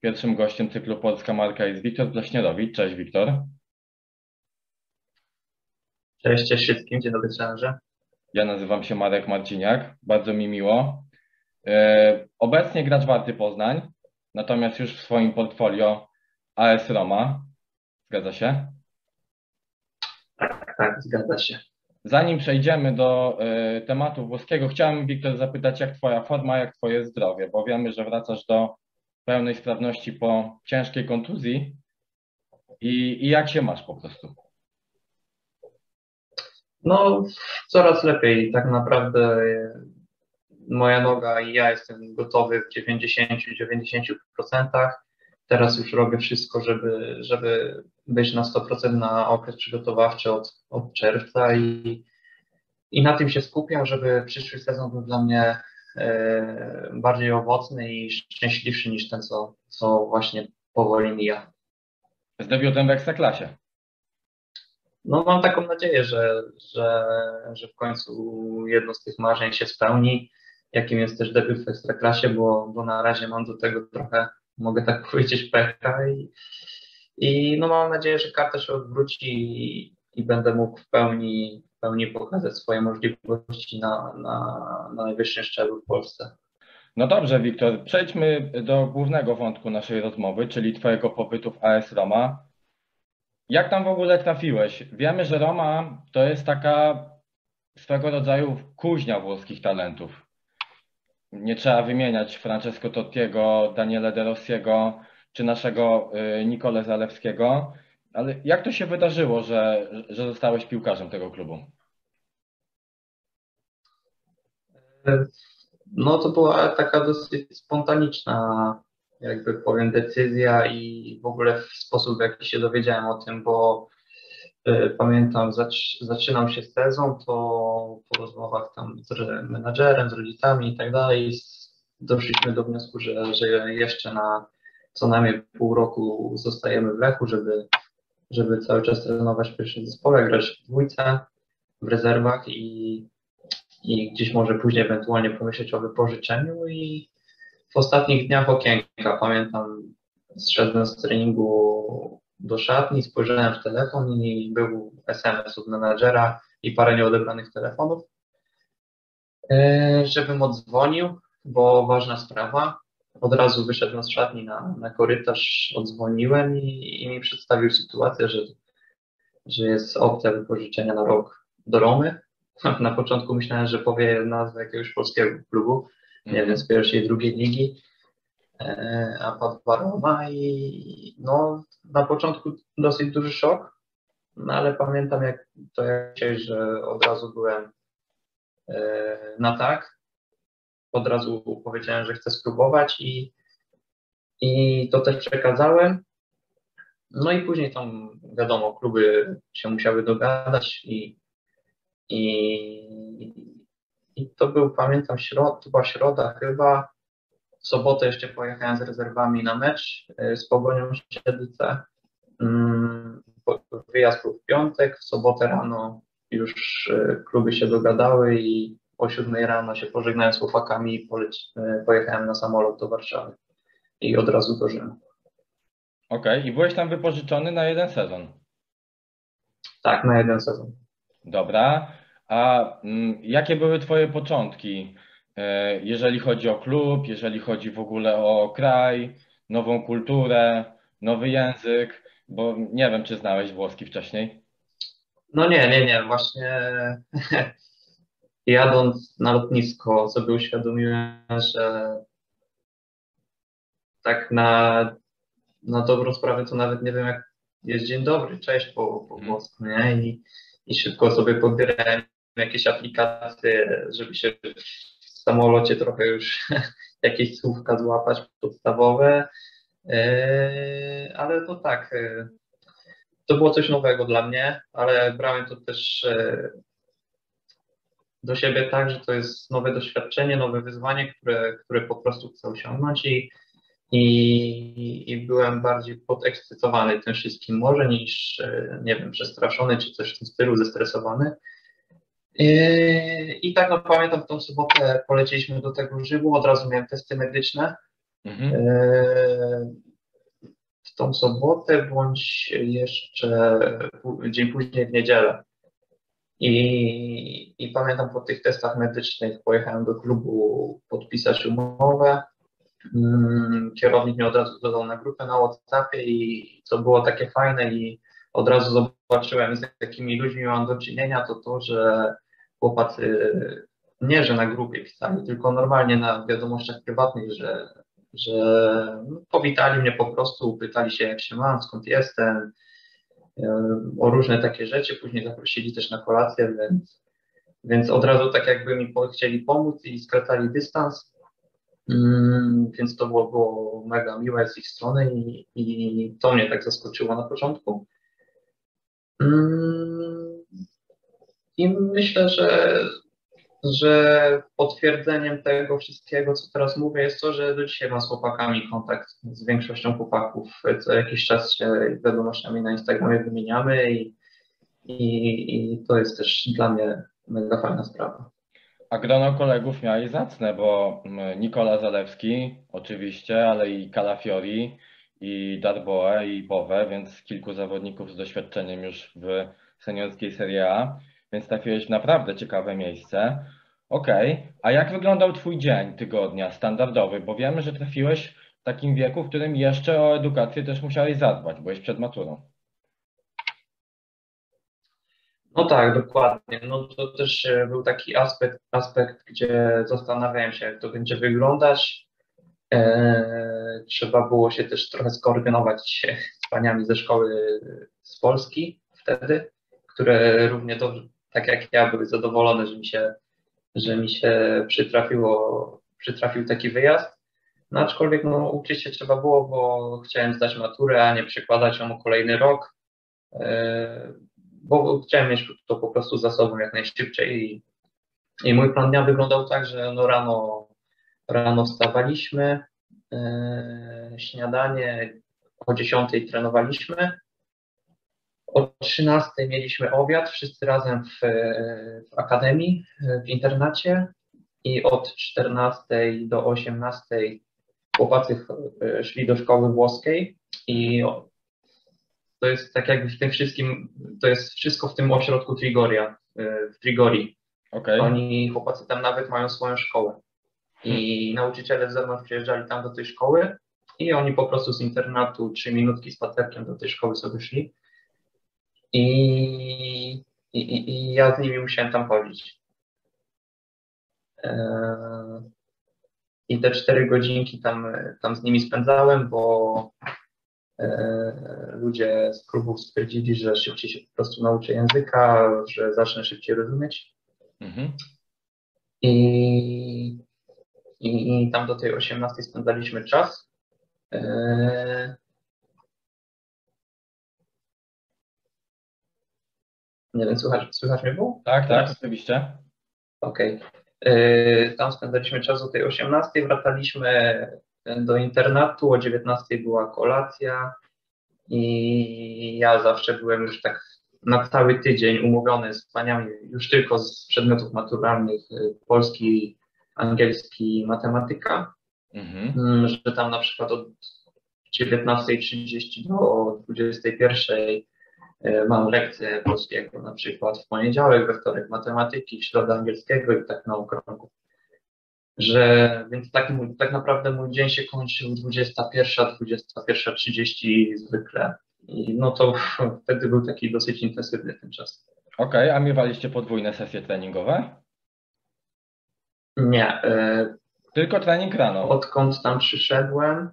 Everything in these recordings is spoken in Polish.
Pierwszym gościem cyklu Polska Marka jest Wiktor Plaśnierowicz. Cześć Wiktor. Cześć, cześć wszystkim, dzień dobry trenerze. Ja nazywam się Marek Marciniak, bardzo mi miło. E, obecnie gracz Warty Poznań, natomiast już w swoim portfolio AS Roma. Zgadza się? Tak, tak, zgadza się. Zanim przejdziemy do y, tematu włoskiego, chciałem Wiktor zapytać, jak Twoja forma, jak Twoje zdrowie, bo wiemy, że wracasz do pełnej sprawności po ciężkiej kontuzji i, i jak się masz po prostu? No, coraz lepiej. Tak naprawdę moja noga i ja jestem gotowy w 90-90%. Teraz już robię wszystko, żeby, żeby być na 100% na okres przygotowawczy od, od czerwca i, i na tym się skupiam, żeby przyszły sezon był dla mnie e, bardziej owocny i szczęśliwszy niż ten, co, co właśnie powoli mija. Z debiutem w Ekstraklasie. No mam taką nadzieję, że, że, że w końcu jedno z tych marzeń się spełni, jakim jest też debiut w Ekstraklasie, bo, bo na razie mam do tego trochę, mogę tak powiedzieć, pecha i, i no mam nadzieję, że karta się odwróci i, i będę mógł w pełni, pełni pokazać swoje możliwości na, na, na najwyższym szczeblu w Polsce. No dobrze, Wiktor, przejdźmy do głównego wątku naszej rozmowy, czyli Twojego pobytu w AS Roma. Jak tam w ogóle trafiłeś? Wiemy, że Roma to jest taka swego rodzaju kuźnia włoskich talentów. Nie trzeba wymieniać Francesco Tottiego, Daniele De Rossiego czy naszego y, Nicole Zalewskiego. Ale jak to się wydarzyło, że, że zostałeś piłkarzem tego klubu? No to była taka dosyć spontaniczna jakby powiem, decyzja i w ogóle sposób, w jaki się dowiedziałem o tym, bo y, pamiętam, zac zaczynał się sezon, to po rozmowach tam z menadżerem, z rodzicami i tak dalej, doszliśmy do wniosku, że, że jeszcze na co najmniej pół roku zostajemy w Lechu, żeby, żeby cały czas trenować w pierwszym zespole, grać w dwójce, w rezerwach i, i gdzieś może później ewentualnie pomyśleć o wypożyczeniu i w ostatnich dniach okienka, pamiętam, zszedłem z treningu do szatni, spojrzałem w telefon i był SMS od menadżera i parę nieodebranych telefonów, e, żebym odzwonił, bo ważna sprawa. Od razu wyszedłem z szatni na, na korytarz, odzwoniłem i, i mi przedstawił sytuację, że, że jest opcja wypożyczenia na rok do Romy. Na początku myślałem, że powie nazwę jakiegoś polskiego klubu, nie wiem, z pierwszej i drugiej ligi, e, a padła Roma i no, na początku dosyć duży szok, no ale pamiętam jak to jak że od razu byłem e, na tak, od razu powiedziałem, że chcę spróbować i, i to też przekazałem. No i później tam, wiadomo, kluby się musiały dogadać i, i, i to był, pamiętam, środ, to była środa chyba. W sobotę jeszcze pojechałem z rezerwami na mecz y, z Pogonią Siedlce. Mm, wyjazd był w piątek, w sobotę rano już y, kluby się dogadały i o siódmej rano się pożegnałem z chłopakami i y, pojechałem na samolot do Warszawy i od razu do Rzymu. Okej, okay. i byłeś tam wypożyczony na jeden sezon? Tak, na jeden sezon. Dobra. A mm, jakie były Twoje początki, e, jeżeli chodzi o klub, jeżeli chodzi w ogóle o kraj, nową kulturę, nowy język? Bo nie wiem, czy znałeś włoski wcześniej. No nie, nie, nie. Właśnie jadąc na lotnisko sobie uświadomiłem, że tak na, na dobrą sprawę to nawet nie wiem, jak jest dzień dobry, cześć po, po mhm. włosku, nie? I, I szybko sobie pobierałem jakieś aplikacje, żeby się w samolocie trochę już jakieś słówka złapać podstawowe, e, ale to tak, e, to było coś nowego dla mnie, ale brałem to też e, do siebie tak, że to jest nowe doświadczenie, nowe wyzwanie, które, które po prostu chcę osiągnąć i, i, i byłem bardziej podekscytowany tym wszystkim może niż, nie wiem, przestraszony czy coś w tym stylu, zestresowany. Yy, I tak no pamiętam, w tą sobotę polecieliśmy do tego żywu, od razu miałem testy medyczne. Mhm. Yy, w tą sobotę, bądź jeszcze dzień później w niedzielę. I, I pamiętam po tych testach medycznych pojechałem do klubu podpisać umowę. Mm, kierownik mnie od razu dodał na grupę na WhatsAppie i to było takie fajne i od razu zobaczyłem z jakimi ludźmi mam do czynienia, to to, że chłopacy nie, że na grupie pisali, tylko normalnie na wiadomościach prywatnych, że, że no, powitali mnie po prostu, pytali się jak się mam, skąd jestem, o różne takie rzeczy, później zaprosili też na kolację, więc, więc od razu tak jakby mi chcieli pomóc i skracali dystans, mm, więc to było, było mega miłe z ich strony i, i to mnie tak zaskoczyło na początku. Mm, I myślę, że że potwierdzeniem tego wszystkiego, co teraz mówię, jest to, że do dzisiaj mam z chłopakami kontakt z większością chłopaków. Co jakiś czas się wiadomościami na Instagramie wymieniamy i, i, i to jest też dla mnie mega fajna sprawa. A grono kolegów miałeś zacne, bo mm, Nikola Zalewski oczywiście, ale i Calafiori, i Darboe, i Bowe, więc kilku zawodników z doświadczeniem już w seniorskiej Serie A więc trafiłeś w naprawdę ciekawe miejsce. Okej, okay. a jak wyglądał Twój dzień tygodnia standardowy? Bo wiemy, że trafiłeś w takim wieku, w którym jeszcze o edukację też musiałeś zadbać, byłeś przed maturą. No tak, dokładnie. No to też e, był taki aspekt, aspekt gdzie zastanawiałem się, jak to będzie wyglądać. Eee, trzeba było się też trochę skoordynować z paniami ze szkoły z Polski wtedy, które równie dobrze, tak jak ja, były zadowolone, że mi się, że mi się przytrafiło, przytrafił taki wyjazd. No aczkolwiek no, uczyć się trzeba było, bo chciałem zdać maturę, a nie przekładać ją o kolejny rok, e, bo chciałem mieć to po prostu za sobą jak najszybciej. I, i mój plan dnia wyglądał tak, że no rano, rano wstawaliśmy, e, śniadanie o 10 trenowaliśmy, o 13 mieliśmy obiad, wszyscy razem w, w akademii, w internacie i od 14 do 18 chłopacy szli do szkoły włoskiej i to jest tak jakby w tym wszystkim, to jest wszystko w tym ośrodku Trigoria, w Trigori. Okay. Oni, chłopacy tam nawet mają swoją szkołę. I nauczyciele z zewnątrz przyjeżdżali tam do tej szkoły i oni po prostu z internatu trzy minutki spacerkiem do tej szkoły sobie szli i, i, i ja z nimi musiałem tam chodzić. E, I te cztery godzinki tam, tam z nimi spędzałem, bo e, ludzie z klubów stwierdzili, że szybciej się po prostu nauczę języka, że zacznę szybciej rozumieć. Mhm. I, i, I tam do tej 18 spędzaliśmy czas. Nie wiem, słychać, słychać mnie było? Tak, tak, oczywiście. Okej. Okay. Tam spędzaliśmy czas o tej 18, wracaliśmy do internatu, o 19 była kolacja i ja zawsze byłem już tak na cały tydzień umówiony z paniami już tylko z przedmiotów maturalnych y, polski, angielski, matematyka, mhm. Mm, że tam na przykład od 19.30 do 21.00 E, mam lekcję polskiego na przykład w poniedziałek, we wtorek matematyki, w środę angielskiego i tak na okrągło. Że, więc tak, tak naprawdę mój dzień się kończył 21, 21.30 zwykle. I no to wtedy był taki dosyć intensywny ten czas. Okej, okay, a miewaliście podwójne sesje treningowe? Nie. Y tylko trening rano? Odkąd tam przyszedłem,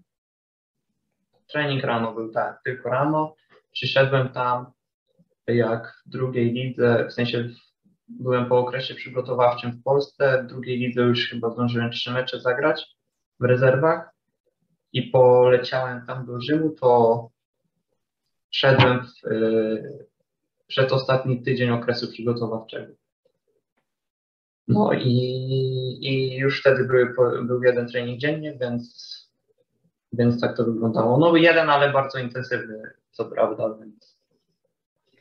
trening rano był tak, tylko rano. Przyszedłem tam, jak w drugiej lidze, w sensie byłem po okresie przygotowawczym w Polsce, w drugiej lidze już chyba zdążyłem trzy mecze zagrać w rezerwach i poleciałem tam do Rzymu, to szedłem w y, przedostatni tydzień okresu przygotowawczego. No i, i już wtedy były, był jeden trening dziennie, więc, więc tak to wyglądało. No jeden, ale bardzo intensywny, co prawda, więc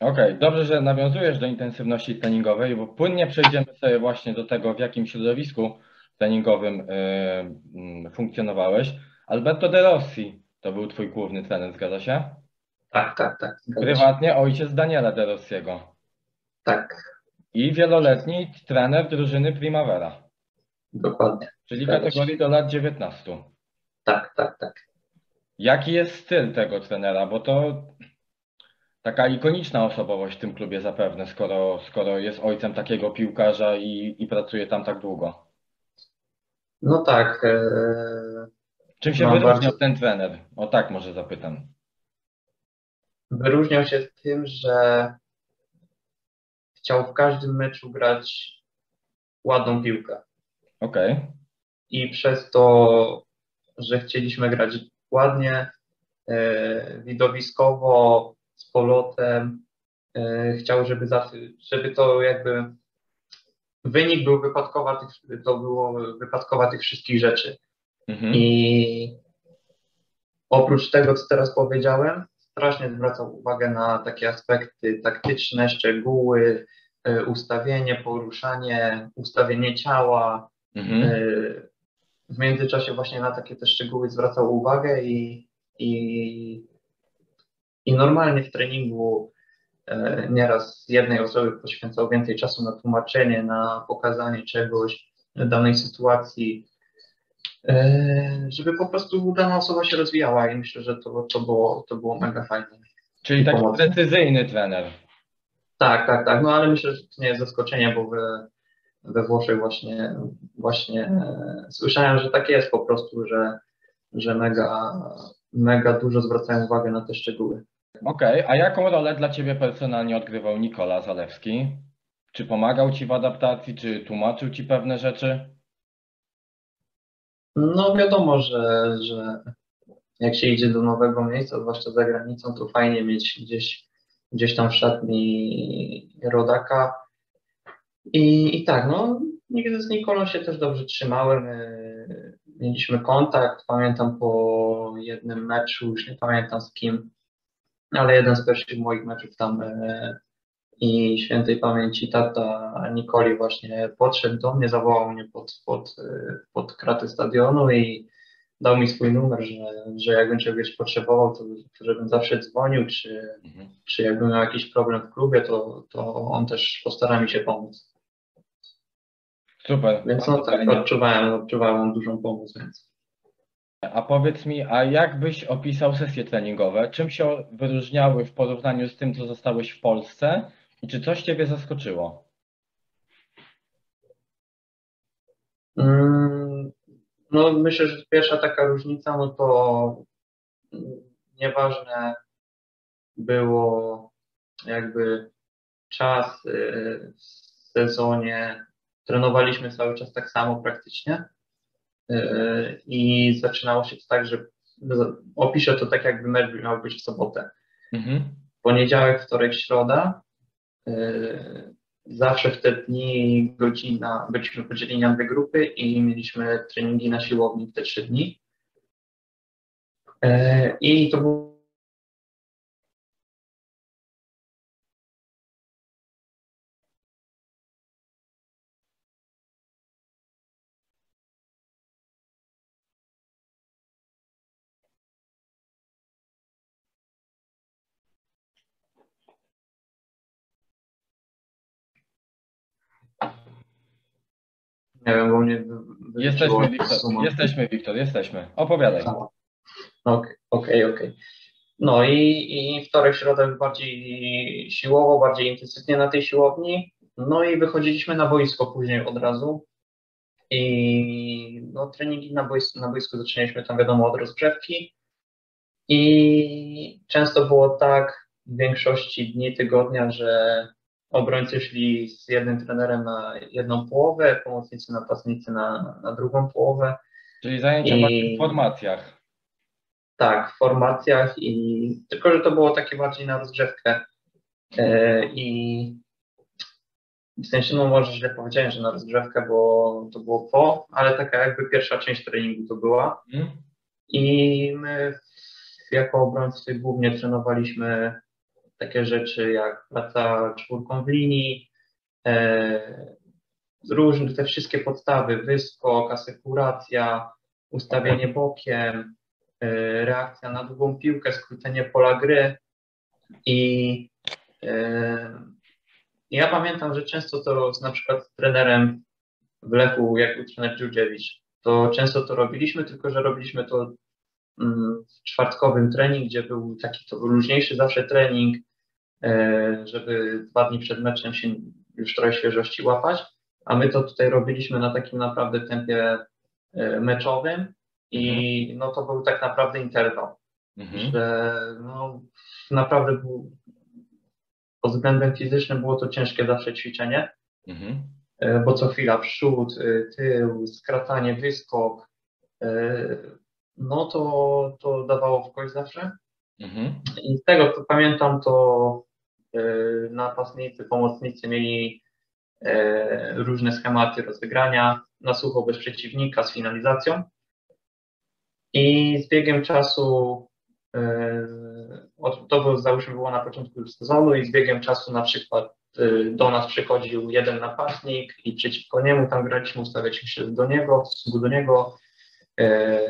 Okej, okay. dobrze, że nawiązujesz do intensywności treningowej, bo płynnie przejdziemy sobie właśnie do tego, w jakim środowisku treningowym y, y, funkcjonowałeś. Alberto De Rossi, To był twój główny trener, zgadza się? Tak, tak, tak. Prywatnie ojciec Daniela De Rossiego Tak, i wieloletni trener drużyny Primavera, dokładnie. czyli kategorii do lat 19. Tak, tak, tak. Jaki jest styl tego trenera? Bo to taka ikoniczna osobowość w tym klubie zapewne, skoro, skoro jest ojcem takiego piłkarza i, i pracuje tam tak długo. No tak. E, Czym się No, wyróżniał bardzo- ten trener? O tak może zapytam. wyróżniał się tym, że chciał w każdym meczu grać ładną piłkę. Okej. I przez to, że chcieliśmy grać ładnie, e, widowiskowo, z polotem, e, chciał, żeby, zawsze, żeby to jakby wynik był wypadkowa tych, to było wypadkowa tych wszystkich rzeczy. Mhm. I oprócz tego, co teraz powiedziałem, strasznie zwracał uwagę na takie aspekty taktyczne, szczegóły, e, ustawienie, poruszanie, ustawienie ciała. Mhm. E, W międzyczasie właśnie na takie te szczegóły zwracał uwagę i, i, i normalnie w treningu e, nieraz jednej osoby poświęcał więcej czasu na tłumaczenie, na pokazanie czegoś, danej sytuacji, e, żeby po prostu dana osoba się rozwijała i myślę, że to, to, było, to było mega fajne. Czyli taki pomocny. precyzyjny trener. Tak, tak, tak. No ale myślę, że to nie jest zaskoczenie, bo we, we Włoszech właśnie, właśnie e, słyszałem, że tak jest po prostu, że, że mega, mega dużo zwracają uwagę na te szczegóły. Okej, a jaką rolę dla ciebie personalnie odgrywał Nikola Zalewski? Czy pomagał ci w adaptacji, czy tłumaczył ci pewne rzeczy? No wiadomo, że, że jak się idzie do nowego miejsca, zwłaszcza za granicą, to fajnie mieć gdzieś, gdzieś tam w szatni rodaka. I, I tak, no nigdy z Nikolą się też dobrze trzymałem. Mieliśmy kontakt, pamiętam po jednym meczu, już nie pamiętam z kim, ale jeden z pierwszych moich meczów tam y, i świętej pamięci tata Nikoli właśnie podszedł do mnie, zawołał mnie pod, pod, y, pod kraty stadionu i dał mi swój numer, że, że jakbym czegoś potrzebował, to, to żebym zawsze dzwonił, czy, Mhm. czy jakbym miał jakiś problem w klubie, to, to on też postara mi się pomóc. Super. Więc no tak, odczuwałem, odczuwałem dużą pomoc, więc. A powiedz mi, a jak byś opisał sesje treningowe? Czym się wyróżniały w porównaniu z tym, co zostałeś w Polsce? I czy coś ciebie zaskoczyło? Mm, No myślę, że pierwsza taka różnica, no to nieważne było jakby czas y, w sezonie, trenowaliśmy cały czas tak samo praktycznie i zaczynało się to tak, że opiszę to tak jakby mecz miał być w sobotę. Mhm. Poniedziałek, wtorek, środa. Yy, Zawsze w te dni godzina, byliśmy podzieleni na dwie grupy i mieliśmy treningi na siłowni w te trzy dni. I to był nie wiem, bo mnie Jesteśmy, Wiktor. Jesteśmy, Wiktor, jesteśmy. Opowiadaj. Okej, okej, okej. No i, i wtorek, środa bardziej siłowo, bardziej intensywnie na tej siłowni. No i wychodziliśmy na boisko później od razu. I no, treningi na boisku, na boisku zaczynaliśmy tam wiadomo od rozgrzewki. I często było tak w większości dni tygodnia, że obrońcy szli z jednym trenerem na jedną połowę, pomocnicy napastnicy na, na drugą połowę. Czyli zajęcia I- w formacjach. Tak, w formacjach i tylko, że to było takie bardziej na rozgrzewkę. E, I w sensie, no może źle powiedziałem, że na rozgrzewkę, bo to było po, ale taka jakby pierwsza część treningu to była. Mhm. I my jako obrońcy głównie trenowaliśmy takie rzeczy jak praca czwórką w linii, e, różne te wszystkie podstawy, wyskok, asekuracja, ustawienie bokiem, e, reakcja na długą piłkę, skrócenie pola gry i e, ja pamiętam, że często to na przykład z trenerem w Lechu, jak był trener Dziurdziewicz, to często to robiliśmy, tylko że robiliśmy to czwartkowym trening, gdzie był taki to był luźniejszy zawsze trening, żeby dwa dni przed meczem się już trochę świeżości łapać, a my to tutaj robiliśmy na takim naprawdę tempie e, meczowym i mhm. no to był tak naprawdę interwał, mhm. że no, naprawdę był, pod względem fizycznym było to ciężkie zawsze ćwiczenie, mhm. E, bo co chwila przód, e, tył, skracanie, wyskok, no to, to dawało w kość zawsze. Mhm. I z tego co pamiętam, to napastnicy, pomocnicy mieli E, różne schematy rozegrania na sucho bez przeciwnika z finalizacją. I z biegiem czasu, e, to było, załóżmy było na początku sezonu i z biegiem czasu na przykład do nas przychodził jeden napastnik i przeciwko niemu tam graliśmy, ustawialiśmy się do niego, w do niego,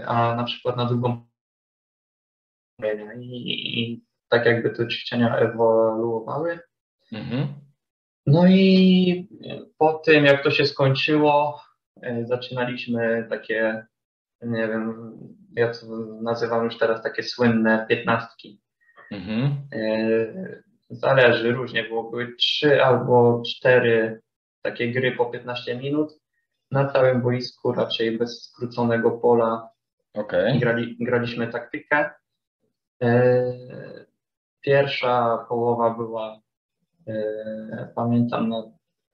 a na przykład na drugą i, i tak jakby te ćwiczenia ewoluowały. Mhm. No i po tym, jak to się skończyło, e, zaczynaliśmy takie, nie wiem, ja to nazywam już teraz takie słynne piętnastki. Mhm. E, zależy, różnie było. Były trzy albo cztery takie gry po 15 minut na całym boisku, raczej bez skróconego pola. Okay. Grali, graliśmy taktykę. E, pierwsza połowa była E, pamiętam na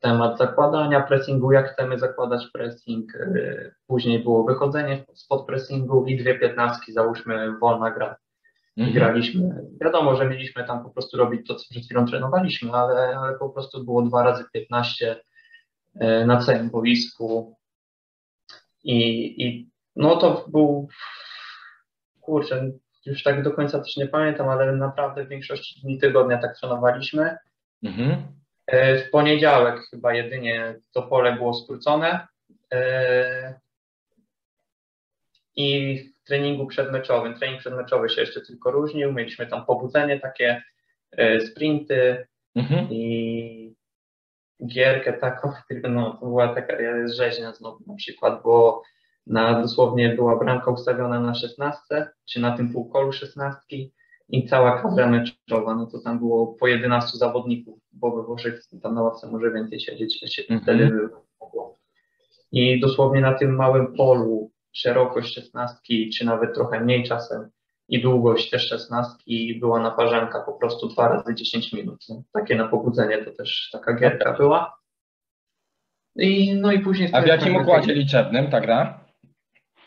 temat zakładania pressingu, jak chcemy zakładać pressing. E, później było wychodzenie spod pressingu i dwie piętnastki, załóżmy wolna gra. Mhm. Graliśmy. Wiadomo, że mieliśmy tam po prostu robić to, co przed chwilą trenowaliśmy, ale, ale po prostu było dwa razy 15 e, na całym boisku. I, I no to był kurczę, już tak do końca też nie pamiętam, ale naprawdę w większości dni tygodnia tak trenowaliśmy. Mhm. E, w poniedziałek chyba jedynie to pole było skrócone. E, I w treningu przedmeczowym, trening przedmeczowy się jeszcze tylko różnił. Mieliśmy tam pobudzenie, takie e, sprinty mhm. i gierkę taką, no to była taka rzeźnia znowu na przykład, bo na dosłownie była bramka ustawiona na 16, czy na tym półkolu 16 i cała kadra meczowa, no to tam było po 11 zawodników, bo we Włoszech tam na ławce może więcej siedzieć, się mm -hmm. wtedy mogło. I dosłownie na tym małym polu szerokość szesnastki, czy nawet trochę mniej czasem i długość też szesnastki była naparzanka po prostu dwa razy 10 minut. No, takie na pobudzenie to też taka gierka była. I, no i później... A w jakim układzie liczebnym ta gra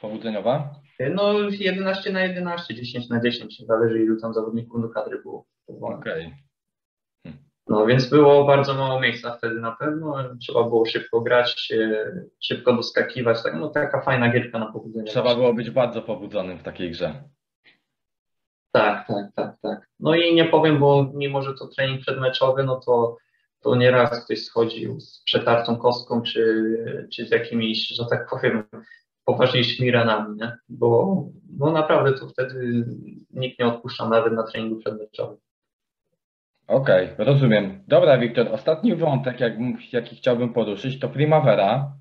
pobudzeniowa? No 11 na 11, 10 na 10, zależy ilu tam zawodników do kadry było. Okej. Okay. Hmm. No więc było bardzo mało miejsca wtedy na pewno, trzeba było szybko grać, szybko doskakiwać, tak, no taka fajna gierka na pobudzenie. Trzeba było być bardzo pobudzonym w takiej grze. Tak, tak, tak, tak. No i nie powiem, bo mimo, że to trening przedmeczowy, no to, to nieraz ktoś schodził z przetartą kostką, czy, czy z jakimiś, że tak powiem, poważniejszymi ranami, nie? Bo, bo naprawdę to wtedy nikt nie odpuszcza nawet na treningu przedmeczowym. Okej, okay, rozumiem. Dobra, Wiktor, ostatni wątek, jak, jaki chciałbym poruszyć, to Primavera.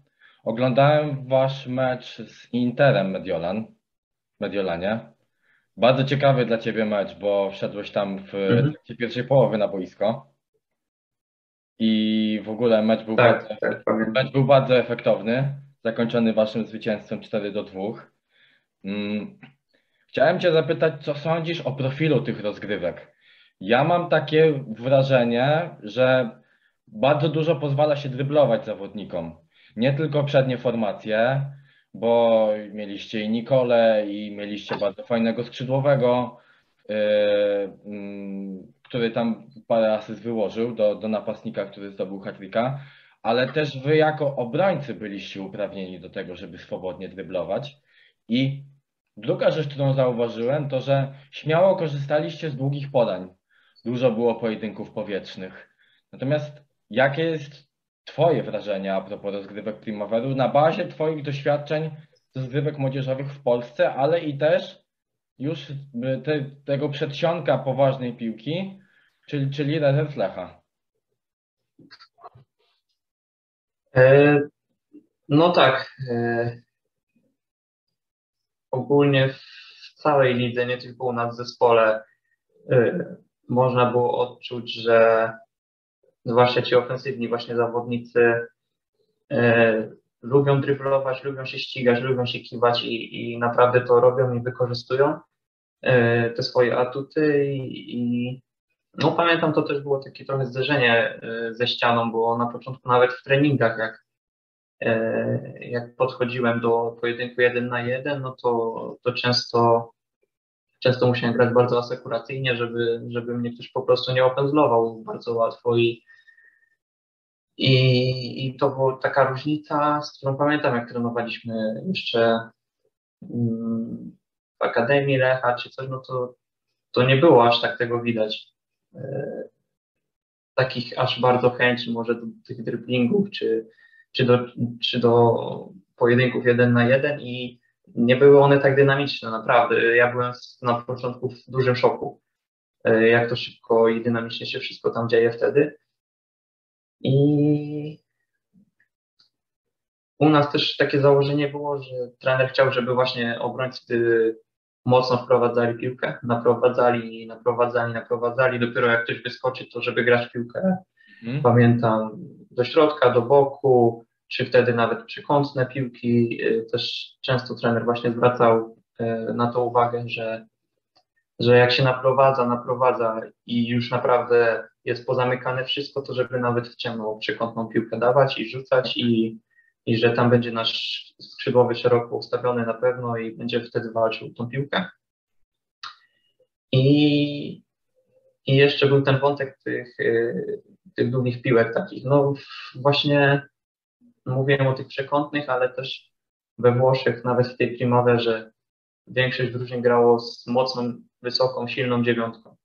Oglądałem wasz mecz z Interem Mediolan, Mediolanie. Bardzo ciekawy dla ciebie mecz, bo wszedłeś tam w mhm. pierwszej połowy na boisko. I w ogóle mecz był, tak, bardzo, tak, mecz był bardzo efektowny zakończony waszym zwycięstwem 4 do 2. Mm, chciałem cię zapytać, co sądzisz o profilu tych rozgrywek? Ja mam takie wrażenie, że bardzo dużo pozwala się dryblować zawodnikom. Nie tylko przednie formacje, bo mieliście i Nikole, i mieliście bardzo fajnego skrzydłowego, yy, yy, który tam parę asyst wyłożył do, do napastnika, który zdobył hatryka ale też wy jako obrońcy byliście uprawnieni do tego, żeby swobodnie dryblować. I druga rzecz, którą zauważyłem, to że śmiało korzystaliście z długich podań. Dużo było pojedynków powietrznych. Natomiast jakie jest Twoje wrażenie a propos rozgrywek Primaveru na bazie Twoich doświadczeń z rozgrywek młodzieżowych w Polsce, ale i też już te, tego przedsionka poważnej piłki, czyli, czyli rezerw Lecha. E, no tak. E, ogólnie w całej lidze, nie tylko u nas w zespole, e, można było odczuć, że zwłaszcza ci ofensywni właśnie zawodnicy lubią dryblować, lubią się ścigać, lubią się kiwać i, i naprawdę to robią i wykorzystują te swoje atuty i, i no pamiętam, to też było takie trochę zderzenie e, ze ścianą, bo na początku nawet w treningach, jak, e, jak podchodziłem do pojedynku jeden na jeden, no to, to często, często musiałem grać bardzo asekuracyjnie, żeby, żeby mnie ktoś po prostu nie opędzlował bardzo łatwo i, i, i to była taka różnica, z którą pamiętam, jak trenowaliśmy jeszcze mm, w Akademii Lecha czy coś, no to, to nie było aż tak tego widać. E, takich aż bardzo chęci może do tych driblingów, czy, czy, do, czy do pojedynków jeden na jeden i nie były one tak dynamiczne, naprawdę. Ja byłem na początku w dużym szoku, e, jak to szybko i dynamicznie się wszystko tam dzieje wtedy. I u nas też takie założenie było, że trener chciał, żeby właśnie obrońcy mocno wprowadzali piłkę, naprowadzali, naprowadzali, naprowadzali. Dopiero jak ktoś wyskoczy, to żeby grać piłkę, hmm. pamiętam, do środka, do boku, czy wtedy nawet przekątne piłki. Y, też często trener właśnie zwracał y, na to uwagę, że, że jak się naprowadza, naprowadza i już naprawdę jest pozamykane wszystko, to żeby nawet w ciemną przekątną piłkę dawać i rzucać i i że tam będzie nasz skrzydłowy szeroko ustawiony na pewno i będzie wtedy walczył tą piłkę. I, i jeszcze był ten wątek tych, y, tych długich piłek takich. No właśnie mówiłem o tych przekątnych, ale też we Włoszech, nawet w tej primawerze, większość drużyn grało z mocną, wysoką, silną dziewiątką.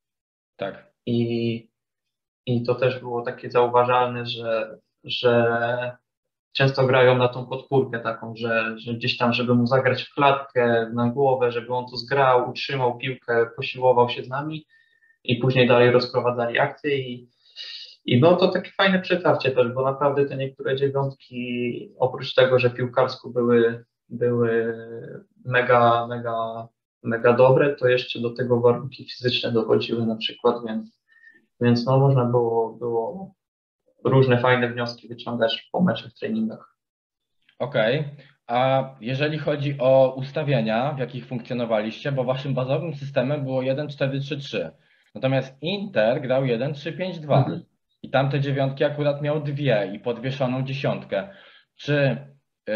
Tak. I, i to też było takie zauważalne, że, że często grają na tą podpórkę taką, że, że gdzieś tam, żeby mu zagrać w klatkę, na głowę, żeby on to zgrał, utrzymał piłkę, posiłował się z nami i później dalej rozprowadzali akcje i, i no to takie fajne przetarcie też, bo naprawdę te niektóre dziewiątki, oprócz tego, że piłkarsko były, były mega, mega, mega dobre, to jeszcze do tego warunki fizyczne dochodziły na przykład, więc, więc no można było, było różne fajne wnioski wyciągać po meczach, treningach. Okej. Okay. A jeżeli chodzi o ustawienia, w jakich funkcjonowaliście, bo waszym bazowym systemem było 1-4-3-3. Natomiast Inter grał 1-3-5-2. Mhm. I tamte dziewiątki akurat miał dwie i podwieszoną dziesiątkę. Czy yy,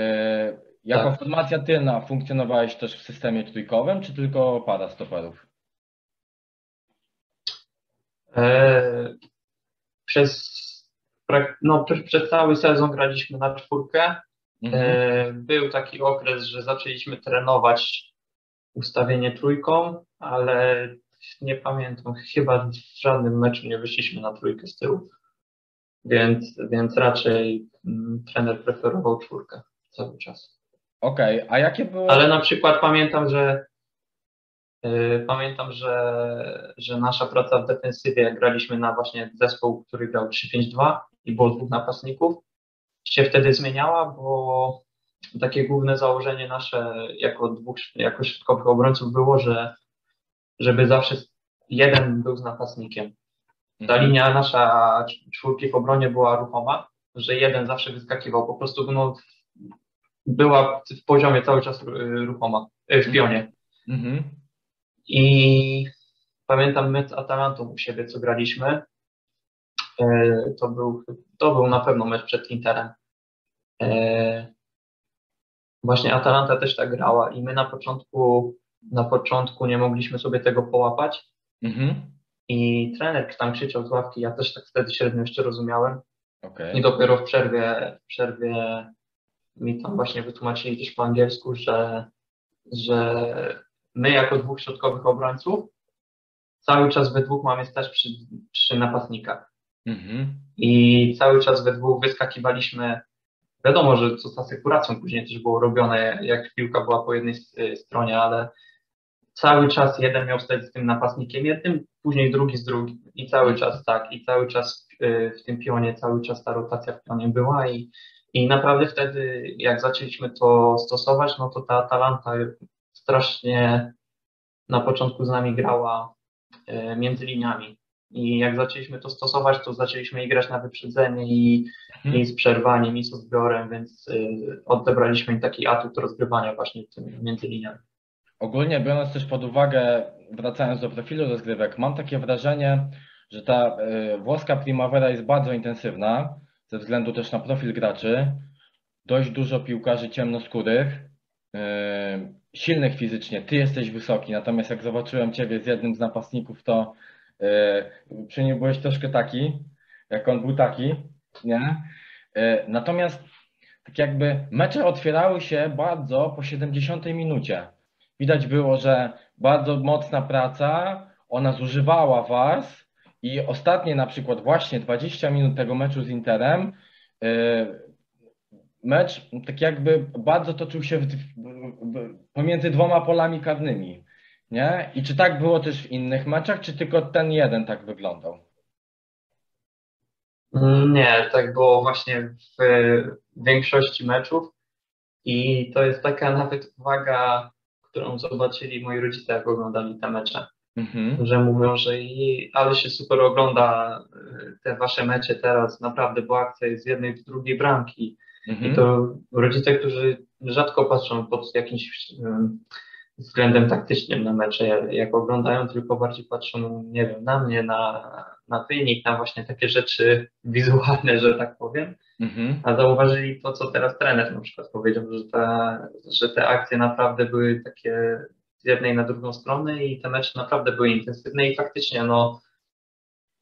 jako tak. formacja tylna funkcjonowałeś też w systemie trójkowym, czy tylko para stoperów? Eee, przez no, przez cały sezon graliśmy na czwórkę. Mhm. E, był taki okres, że zaczęliśmy trenować ustawienie trójką, ale nie pamiętam, chyba w żadnym meczu nie wyszliśmy na trójkę z tyłu. Więc, więc raczej mm, trener preferował czwórkę cały czas. Okej, okay. a jakie były. Ale na przykład pamiętam, że pamiętam, że, że nasza praca w defensywie, jak graliśmy na właśnie zespół, który grał 3-5-2, i było dwóch napastników, się wtedy zmieniała, bo takie główne założenie nasze jako dwóch, jako środkowych obrońców było, że żeby zawsze jeden był z napastnikiem. Ta mhm. linia nasza czwórki w obronie była ruchoma, że jeden zawsze wyskakiwał, po prostu no, była w poziomie cały czas ruchoma, e, w pionie. Mhm. I pamiętam mecz z Atalantą u siebie, co graliśmy, E, to był, to był na pewno mecz przed Interem. E, właśnie Atalanta też tak grała i my na początku, na początku nie mogliśmy sobie tego połapać. Mhm. I trener tam krzyczał z ławki, ja też tak wtedy średnio jeszcze rozumiałem. Okay. I dopiero w przerwie, w przerwie mi tam właśnie wytłumaczyli też po angielsku, że, że my jako dwóch środkowych obrońców cały czas we dwóch mamy stać przy, przy napastnikach. Mhm. I cały czas we dwóch wyskakiwaliśmy. Wiadomo, że co z asekuracją później też było robione, jak piłka była po jednej stronie, ale cały czas jeden miał stać z tym napastnikiem jednym, później drugi z drugim i cały czas tak, i cały czas w, w tym pionie, cały czas ta rotacja w pionie była i, i naprawdę wtedy, jak zaczęliśmy to stosować, no to ta Atalanta strasznie na początku z nami grała e, między liniami. I jak zaczęliśmy to stosować, to zaczęliśmy grać na wyprzedzenie i, hmm. i z przerwaniem, i z odbiorem, więc y, odebraliśmy im taki atut rozgrywania właśnie tym między liniami. Ogólnie biorąc też pod uwagę, wracając do profilu rozgrywek, mam takie wrażenie, że ta y, włoska Primavera jest bardzo intensywna, ze względu też na profil graczy. Dość dużo piłkarzy ciemnoskórych, y, silnych fizycznie. Ty jesteś wysoki, natomiast jak zobaczyłem Ciebie z jednym z napastników, to y, przy nim byłeś troszkę taki, jak on był taki, nie? Natomiast tak jakby mecze otwierały się bardzo po 70 minucie. Widać było, że bardzo mocna praca, ona zużywała was i ostatnie na przykład właśnie 20 minut tego meczu z Interem, yy, mecz tak jakby bardzo toczył się w, w, pomiędzy dwoma polami karnymi. Nie? I czy tak było też w innych meczach, czy tylko ten jeden tak wyglądał? Nie, tak było właśnie w większości meczów. I to jest taka nawet uwaga którą zobaczyli moi rodzice, jak oglądali te mecze. Mhm. Że mówią, że i, ale się super ogląda y, te wasze mecze teraz, naprawdę, bo akcja jest z jednej do drugiej bramki. Mhm. I to rodzice, którzy rzadko patrzą pod jakimś względem taktycznym na mecze, jak oglądają, tylko bardziej patrzą, nie wiem, na mnie, na, na wynik, na właśnie takie rzeczy wizualne, że tak powiem. Mhm. A zauważyli to, co teraz trener na przykład powiedział, że, ta, że te akcje naprawdę były takie z jednej na drugą stronę i te mecze naprawdę były intensywne i faktycznie, no,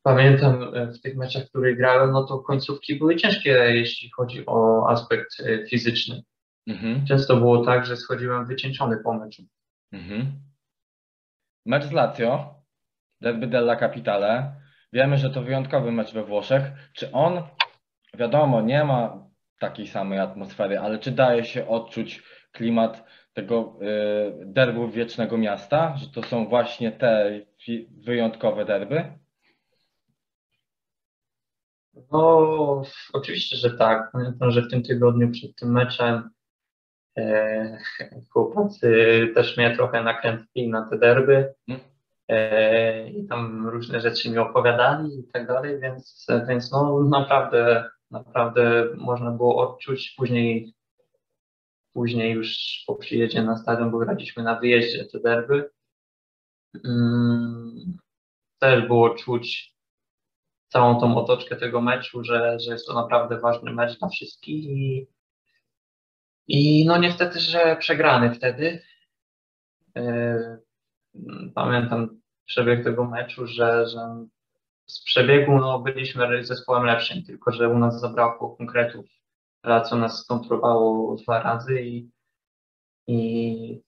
pamiętam e, w tych meczach, w których grałem, no to końcówki były ciężkie, jeśli chodzi o aspekt e, fizyczny. Mhm. Często było tak, że schodziłem wycieńczony po meczu. Mhm. Mecz z Lazio, Derby della Capitale. Wiemy, że to wyjątkowy mecz we Włoszech. Czy on wiadomo, nie ma takiej samej atmosfery, ale czy daje się odczuć klimat tego y, derbu wiecznego miasta, że to są właśnie te wyjątkowe derby? No, oczywiście, że tak. Pamiętam, że w tym tygodniu przed tym meczem e, chłopacy też mnie trochę nakręcili na te derby hmm. e, i tam różne rzeczy mi opowiadali i tak dalej, więc, więc no naprawdę naprawdę można było odczuć. Później, później już po przyjeździe na stadion, bo graliśmy na wyjeździe te derby, mm, też było czuć całą tą otoczkę tego meczu, że, że jest to naprawdę ważny mecz dla wszystkich i, i no niestety, że przegrany wtedy. E, pamiętam przebieg tego meczu, że, że z przebiegu no, byliśmy zespołem lepszym, tylko że u nas zabrakło konkretów. Lazio nas skontrolowało dwa razy i, i,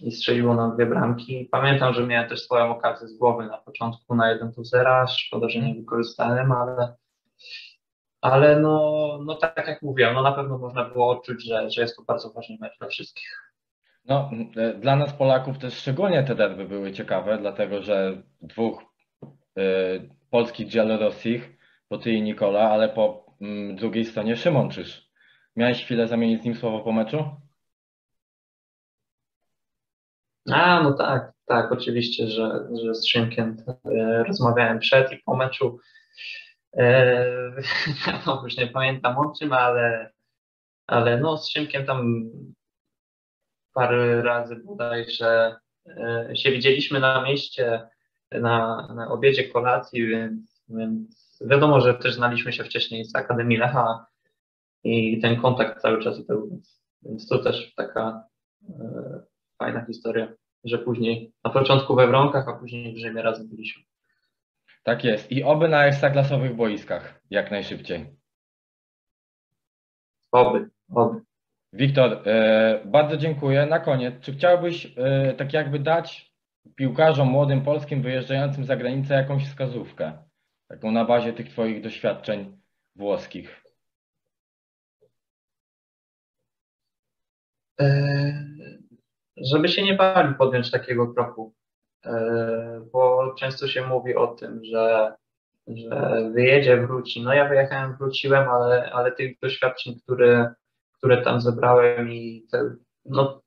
i strzeliło nam dwie bramki. Pamiętam, że miałem też swoją okazję z głowy na początku na 1 do 0. Szkoda, że nie wykorzystałem, ale, ale no, no tak jak mówiłem, no na pewno można było odczuć, że, że jest to bardzo ważny mecz dla wszystkich. No, dla nas Polaków też szczególnie te derby były ciekawe, dlatego że dwóch y, polskich Giallorossich, bo ty i Nikola, ale po mm, drugiej stronie Szymon Czyż. Miałeś chwilę zamienić z nim słowo po meczu? A, no tak, tak, oczywiście, że, że z Szymkiem e, rozmawiałem przed i po meczu. No, już nie pamiętam o czym, ale, ale no, z Szymkiem tam parę razy bodajże e, się widzieliśmy na mieście na, na obiedzie kolacji, więc, więc wiadomo, że też znaliśmy się wcześniej z Akademii Lecha i ten kontakt cały czas był, więc, więc to też taka e, fajna historia, że później na początku we Wronkach, a później w Rzymie razem byliśmy. Tak jest. I oby na ekstraklasowych boiskach jak najszybciej. Oby, oby. Wiktor, e, bardzo dziękuję. Na koniec, czy chciałbyś e, tak jakby dać piłkarzom młodym polskim wyjeżdżającym za granicę jakąś wskazówkę, taką na bazie tych Twoich doświadczeń włoskich? E, żeby się nie bali podjąć takiego kroku, E, bo często się mówi o tym, że, że wyjedzie, wróci. No ja wyjechałem, wróciłem, ale, ale tych doświadczeń, które, które tam zebrałem i te, no,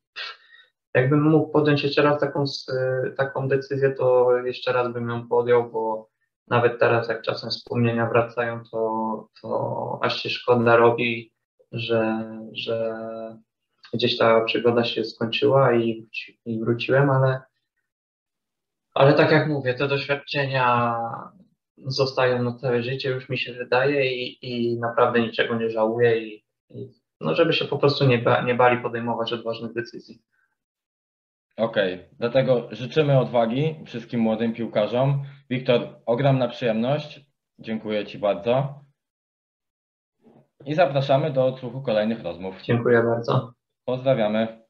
jakbym mógł podjąć jeszcze raz taką, e, taką decyzję, to jeszcze raz bym ją podjął, bo nawet teraz, jak czasem wspomnienia wracają, to, to aż się szkoda robi, że, że gdzieś ta przygoda się skończyła i, i wróciłem, ale, ale tak jak mówię, te doświadczenia zostają na całe życie, już mi się wydaje i, i naprawdę niczego nie żałuję i, i no żeby się po prostu nie, ba, nie bali podejmować odważnych decyzji. Okej, okay. dlatego życzymy odwagi wszystkim młodym piłkarzom. Wiktor, ogromna przyjemność. Dziękuję Ci bardzo. I zapraszamy do odsłuchu kolejnych rozmów. Dziękuję bardzo. Pozdrawiamy.